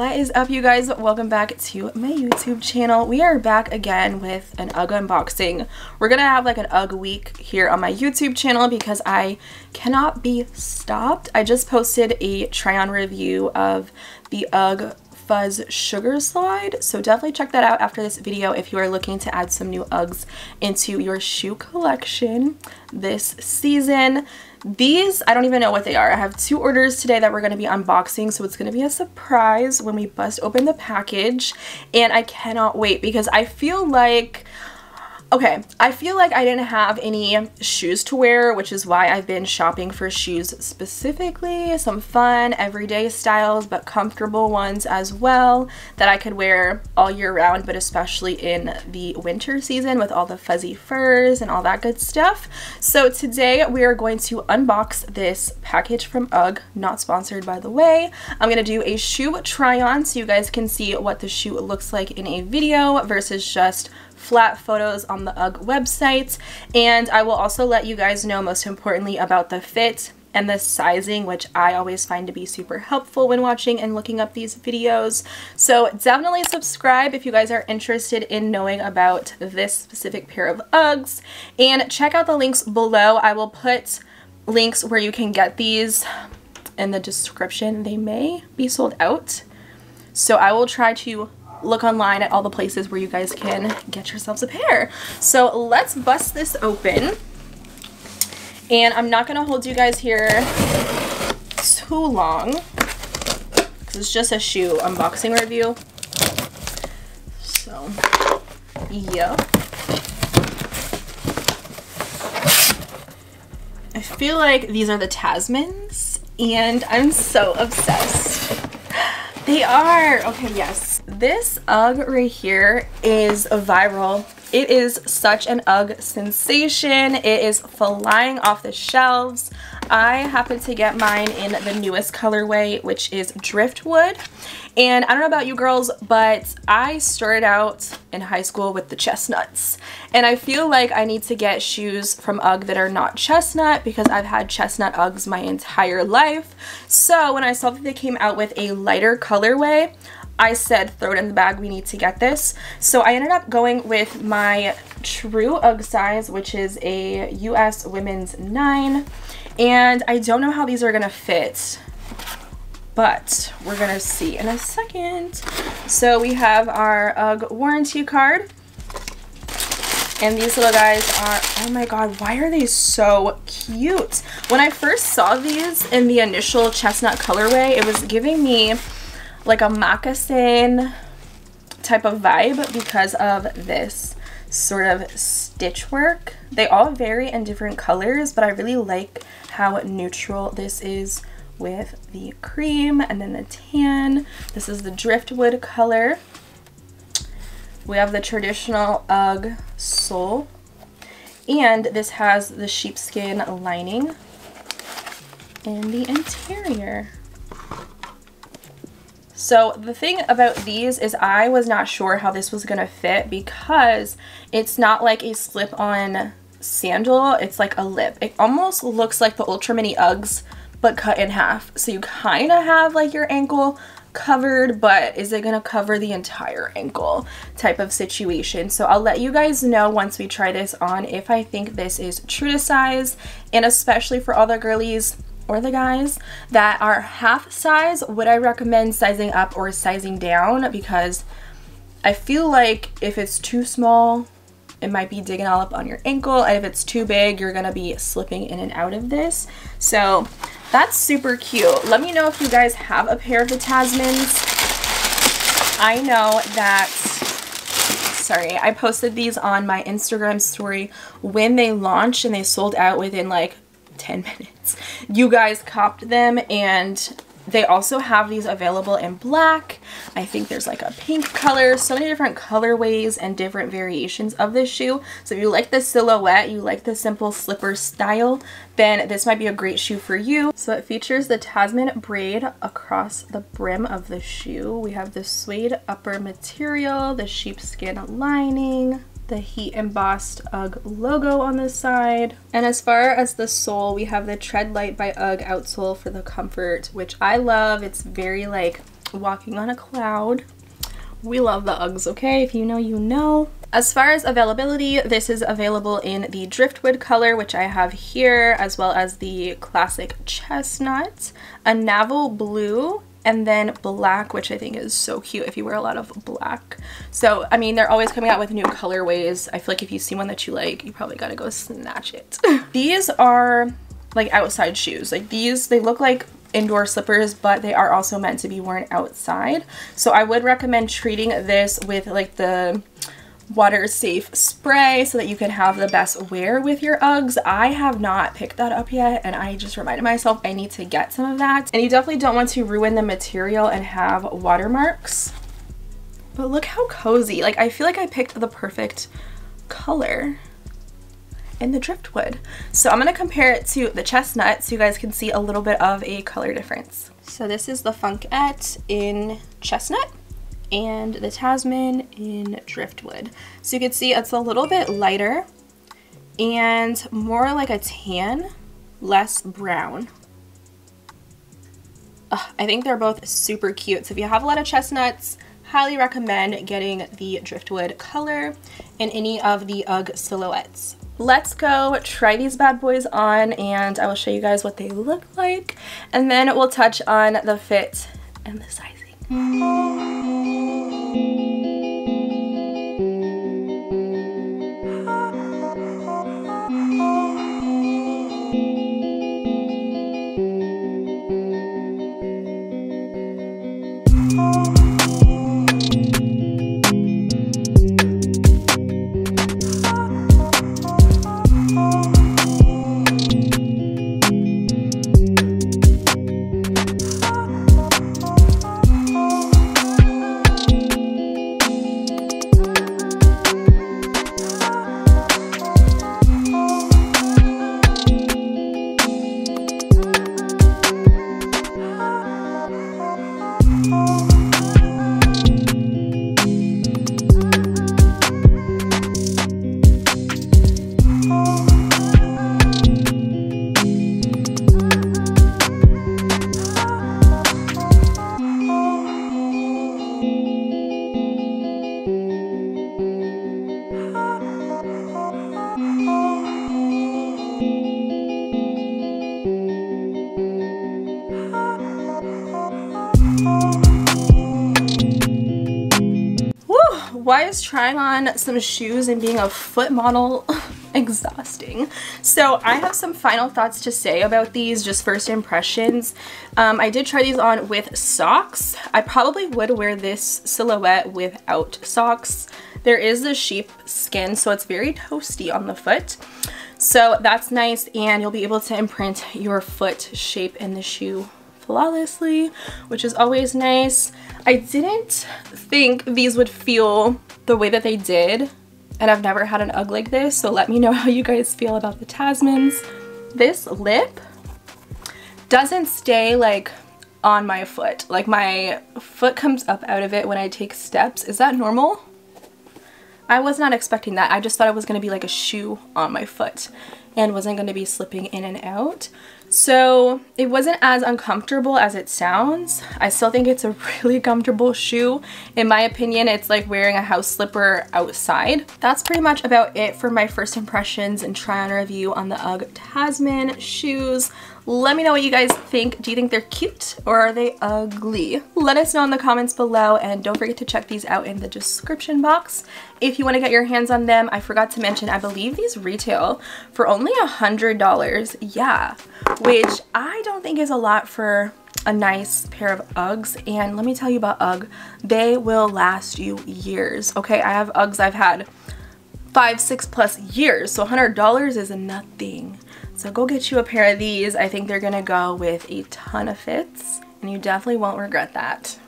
What is up you guys? Welcome back to my YouTube channel. We are back again with an UGG unboxing. We're gonna have like an UGG week here on my YouTube channel because I cannot be stopped. I just posted a try on review of the UGG Fuzz Sugar Slide. So definitely check that out after this video if you are looking to add some new Uggs into your shoe collection this season. These, I don't even know what they are. I have two orders today that we're going to be unboxing, so it's going to be a surprise when we bust open the package. And I cannot wait because I feel like Okay, I feel like I didn't have any shoes to wear, which is why I've been shopping for shoes specifically. Some fun, everyday styles, but comfortable ones as well that I could wear all year round, but especially in the winter season with all the fuzzy furs and all that good stuff. So today we are going to unbox this package from UGG, not sponsored by the way. I'm going to do a shoe try on so you guys can see what the shoe looks like in a video versus just flat photos on the UGG website. And I will also let you guys know most importantly about the fit and the sizing, which I always find to be super helpful when watching and looking up these videos. So definitely subscribe if you guys are interested in knowing about this specific pair of Uggs. And check out the links below. I will put links where you can get these in the description. They may be sold out. So I will try to look online at all the places where you guys can get yourselves a pair. So let's bust this open. And I'm not to hold you guys here too long because it's just a shoe unboxing review. So, yeah. I feel like these are the Tasmans and I'm so obsessed. They are! Okay, yes this UGG right here is viral. It is such an UGG sensation. It is flying off the shelves. I happen to get mine in the newest colorway, which is Driftwood. And I don't know about you girls, but I started out in high school with the chestnuts. And I feel like I need to get shoes from UGG that are not chestnut because I've had chestnut Uggs my entire life. So when I saw that they came out with a lighter colorway, I said throw it in the bag, we need to get this. So I ended up going with my true UGG size, which is a US women's 9. And I don't know how these are to fit, but we're to see in a second. So we have our UGG warranty card. And these little guys are, oh my god, why are they so cute? When I first saw these in the initial chestnut colorway, it was giving me like a moccasin type of vibe because of this sort of stitch work. They all vary in different colors, but I really like how neutral this is with the cream and then the tan. This is the driftwood color. We have the traditional UGG sole. And this has the sheepskin lining in the interior. So the thing about these is I was not sure how this was going to fit because it's not like a slip-on sandal. It's like a lip. It almost looks like the Ultra Mini Uggs but cut in half. So you kind of have like your ankle covered, but is it to cover the entire ankle type of situation? So I'll let you guys know once we try this on if I think this is true to size and especially for all the girlies or the guys that are half size, would I recommend sizing up or sizing down? Because I feel like if it's too small, it might be digging all up on your ankle. And if it's too big, you're to be slipping in and out of this. So that's super cute. Let me know if you guys have a pair of the Tasmans. I know that sorry, I posted these on my Instagram story when they launched and they sold out within like 10 minutes. You guys copped them and they also have these available in black. I think there's like a pink color, so many different colorways and different variations of this shoe. So if you like the silhouette, you like the simple slipper style, then this might be a great shoe for you. So it features the Tasman braid across the brim of the shoe. We have the suede upper material, the sheepskin lining, the heat embossed UGG logo on the side. And as far as the sole, we have the Treadlite by UGG outsole for the comfort, which I love. It's very like walking on a cloud. We love the Uggs, okay? If you know, you know. As far as availability, this is available in the driftwood color, which I have here, as well as the classic chestnut, a navel blue, and then black, which I think is so cute if you wear a lot of black. So, I mean, they're always coming out with new colorways. I feel like if you see one that you like, you probably gotta go snatch it. these are like outside shoes. Like these, they look like indoor slippers, but they are also meant to be worn outside. So I would recommend treating this with like the water safe spray so that you can have the best wear with your Uggs. I have not picked that up yet and I just reminded myself I need to get some of that. And you definitely don't want to ruin the material and have watermarks. But look how cozy. Like I feel like I picked the perfect color in the driftwood. So I'm to compare it to the chestnut so you guys can see a little bit of a color difference. So this is the Funkette in chestnut and the Tasman in Driftwood. So you can see it's a little bit lighter and more like a tan, less brown. Ugh, I think they're both super cute. So if you have a lot of chestnuts, highly recommend getting the Driftwood color in any of the UGG silhouettes. Let's go try these bad boys on and I will show you guys what they look like and then we'll touch on the fit and the sizing. Oh. Why is trying on some shoes and being a foot model exhausting? So I have some final thoughts to say about these, just first impressions. Um, I did try these on with socks. I probably would wear this silhouette without socks. There is the sheep skin, so it's very toasty on the foot. So that's nice and you'll be able to imprint your foot shape in the shoe flawlessly, which is always nice. I didn't think these would feel the way that they did, and I've never had an UGG like this, so let me know how you guys feel about the Tasmans. This lip doesn't stay like on my foot. Like my foot comes up out of it when I take steps. Is that normal? I was not expecting that. I just thought it was going to be like a shoe on my foot and wasn't going to be slipping in and out. So it wasn't as uncomfortable as it sounds. I still think it's a really comfortable shoe. In my opinion, it's like wearing a house slipper outside. That's pretty much about it for my first impressions and try on review on the UGG Tasman shoes. Let me know what you guys think. Do you think they're cute or are they ugly? Let us know in the comments below and don't forget to check these out in the description box if you want to get your hands on them. I forgot to mention, I believe these retail for only a $100. Yeah, which I don't think is a lot for a nice pair of Uggs and let me tell you about UGG they will last you years okay I have Uggs I've had five six plus years so $100 is nothing so go get you a pair of these. I think they're gonna go with a ton of fits and you definitely won't regret that.